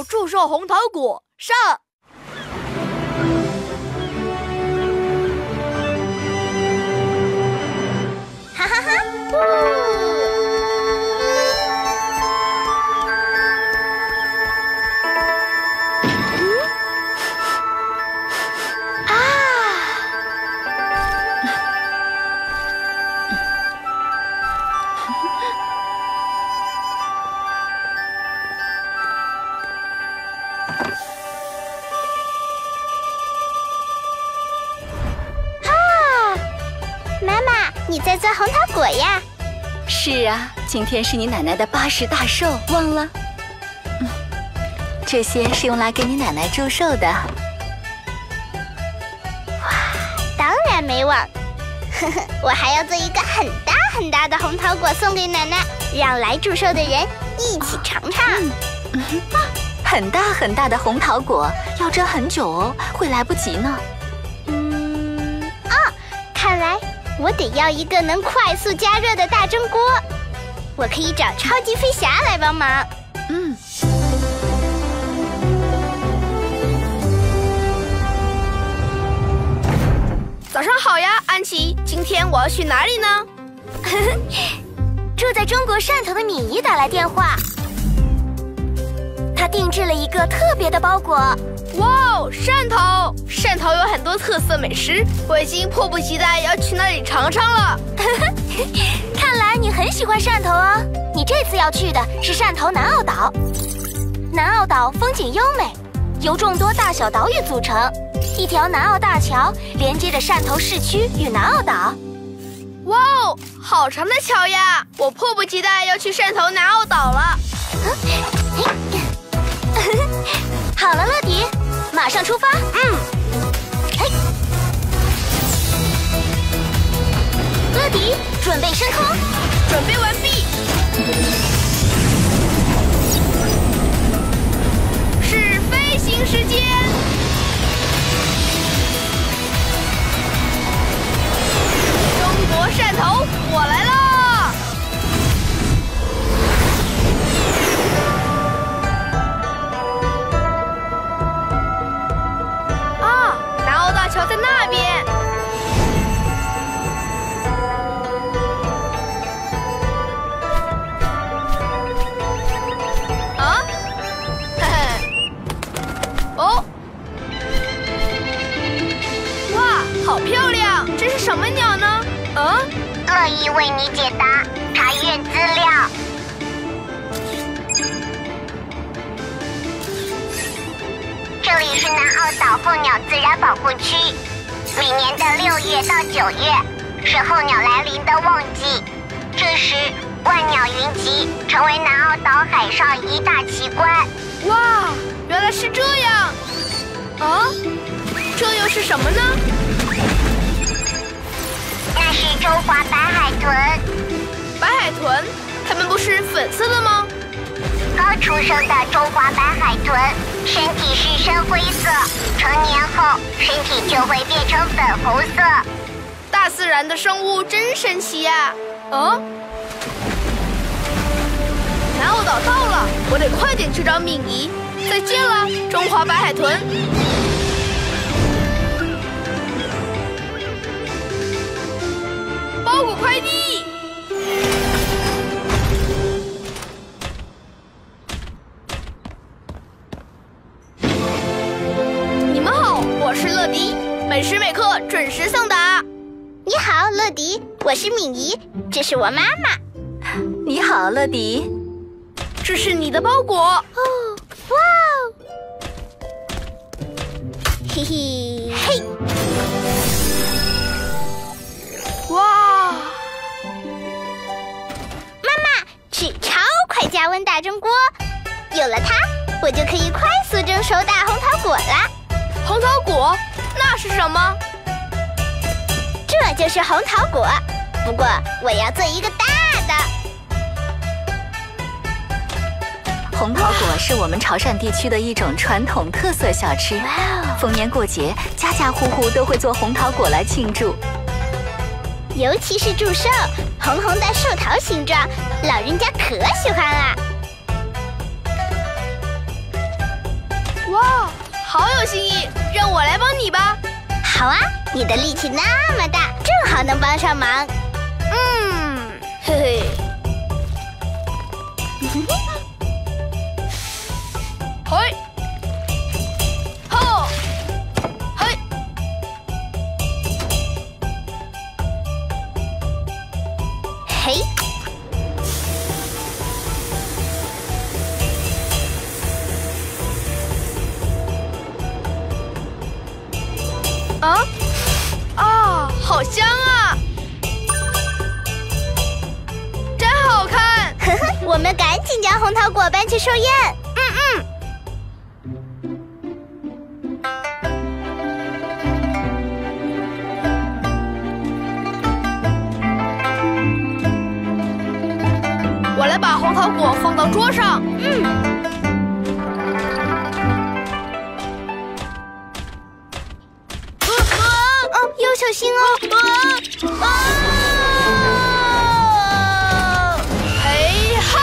祝寿红桃果上。哈哈哈！你在做红桃果呀？是啊，今天是你奶奶的八十大寿，忘了？嗯，这些是用来给你奶奶祝寿的。哇当然没忘，呵呵，我还要做一个很大很大的红桃果送给奶奶，让来祝寿的人一起尝尝。嗯很大很大的红桃果，要蒸很久哦，会来不及呢。我得要一个能快速加热的大蒸锅。我可以找超级飞侠来帮忙。嗯，早上好呀，安琪。今天我要去哪里呢？住在中国汕头的敏仪打来电话，她定制了一个特别的包裹。哇哦，汕头！汕头有很多特色美食，我已经迫不及待要去那里尝尝了。看来你很喜欢汕头哦。你这次要去的是汕头南澳岛。南澳岛风景优美，由众多大小岛屿组成，一条南澳大桥连接着汕头市区与南澳岛。哇哦，好长的桥呀！我迫不及待要去汕头南澳岛了。好了，乐迪，马上出发。嗯。嘿，乐迪，准备升空。准备完毕，是飞行时间。为你解答，查阅资料。这里是南澳岛候鸟自然保护区，每年的六月到九月是候鸟来临的旺季，这时万鸟云集，成为南澳岛海上一大奇观。哇，原来是这样！啊，这又是什么呢？那是中华白海豚，白海豚，它们不是粉色的吗？刚出生的中华白海豚身体是深灰色，成年后身体就会变成粉红色。大自然的生物真神奇呀、啊！南澳岛到了，我得快点去找敏仪。再见了，中华白海豚。准时送达。你好，乐迪，我是敏仪，这是我妈妈。你好，乐迪。这是你的包裹。哦，哇，嘿嘿嘿！哇！妈妈，是超快加温大蒸锅，有了它，我就可以快速蒸熟大红桃果了。红桃果？那是什么？这就是红桃果，不过我要做一个大的。红桃果是我们潮汕地区的一种传统特色小吃。逢年过节，家家户户都会做红桃果来庆祝。尤其是祝寿，红红的寿桃形状，老人家可喜欢啦。哇，好有新意！让我来帮你吧。好啊，你的力气那么大，正好能帮上忙。嗯，嘿嘿。嘿，吼，嘿，嘿，啊，好香啊！真好看。呵呵，我们赶紧将红桃果搬去寿宴。嗯嗯。我来把红桃果放到桌上。嗯。小心哦。啊啊！嘿哈！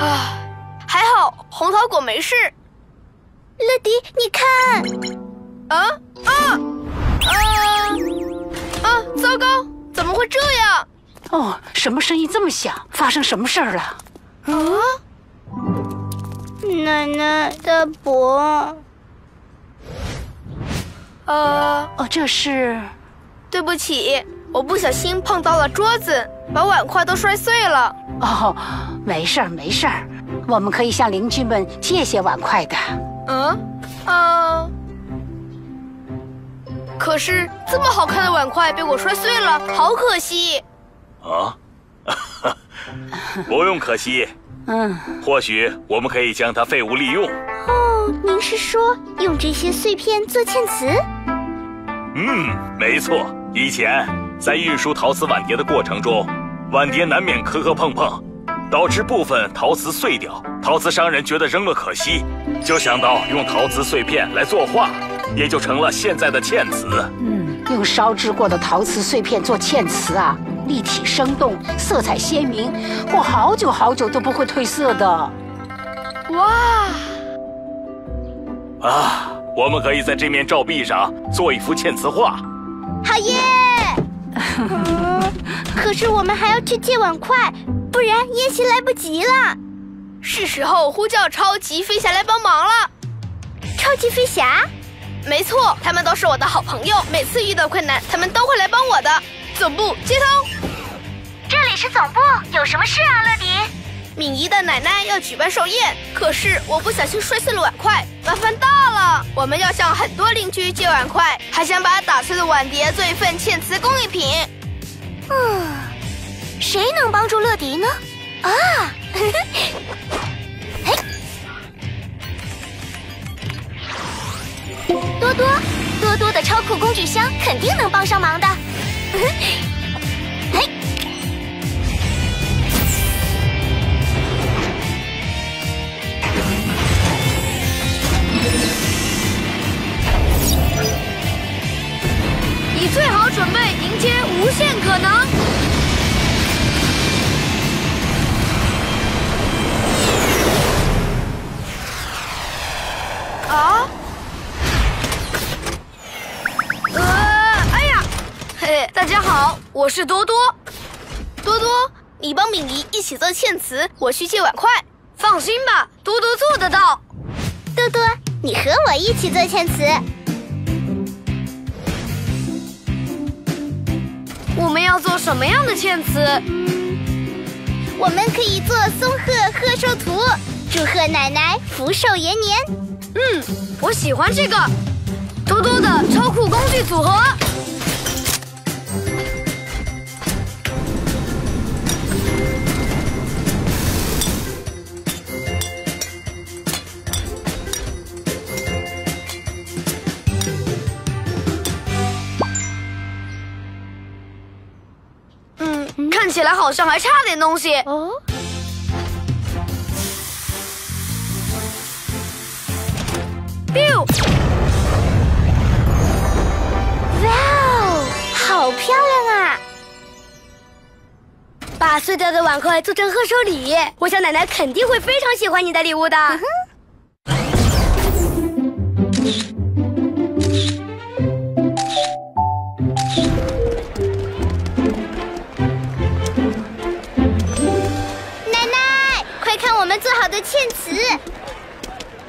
啊，还好，红桃果没事。乐迪，你看。啊啊啊！啊，糟糕！怎么会这样？哦，什么声音这么响？发生什么事儿了？啊！奶奶的脖。呃，哦，这是……对不起，我不小心碰到了桌子，把碗筷都摔碎了。哦，没事儿，没事儿，我们可以向邻居们借些碗筷的。嗯，啊。可是这么好看的碗筷被我摔碎了，好可惜。啊，不用可惜。嗯，或许我们可以将它废物利用。哦，您是说用这些碎片做嵌瓷？嗯，没错。以前在运输陶瓷碗碟的过程中，碗碟难免磕磕碰碰，导致部分陶瓷碎掉。陶瓷商人觉得扔了可惜，就想到用陶瓷碎片来作画。也就成了现在的嵌瓷。嗯，用烧制过的陶瓷碎片做嵌瓷啊，立体生动，色彩鲜明，过好久好久都不会褪色的。哇！啊，我们可以在这面照壁上做一幅嵌瓷画。好耶！可是我们还要去借碗筷，不然宴席来不及了。是时候呼叫超级飞侠来帮忙了。超级飞侠。没错，他们都是我的好朋友。每次遇到困难，他们都会来帮我的。总部接通，这里是总部，有什么事啊，乐迪？敏仪的奶奶要举办寿宴，可是我不小心摔碎了碗筷，麻烦大我们要向很多邻居借碗筷，还想把打碎的碗碟做一份嵌瓷工艺品。嗯，谁能帮助乐迪呢？啊！多多，多多的超酷工具箱肯定能帮上忙的。你最好准备迎接无限可能。啊！呃，哎呀，嘿大家好，我是多多。多多，你帮敏仪一起做嵌瓷，我去借碗筷。放心吧，多多做得到。多多，你和我一起做嵌瓷。我们要做什么样的嵌瓷？我们可以做松鹤贺寿图，祝贺奶奶福寿延年。嗯，我喜欢这个，多多的超酷工具组合。起来好像还差点东西。哦，哇哦，好漂亮啊！把碎掉的碗筷做成贺寿礼，我想奶奶肯定会非常喜欢你的礼物的。奶好的嵌词，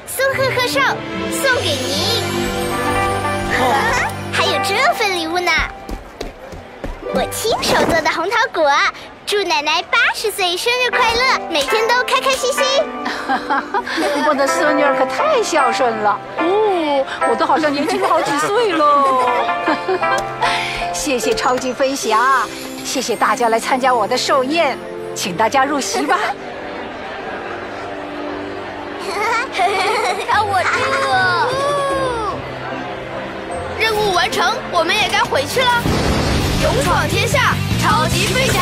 松鹤贺寿送给您。还有这份礼物呢，我亲手做的红桃果，祝奶奶八十岁生日快乐，每天都开开心心。我的孙女儿可太孝顺了，哦，我都好像年轻了好几岁喽。谢谢超级飞侠，谢谢大家来参加我的寿宴，请大家入席吧。看我这个，任务完成，我们也该回去了。勇闯天下，超级飞侠。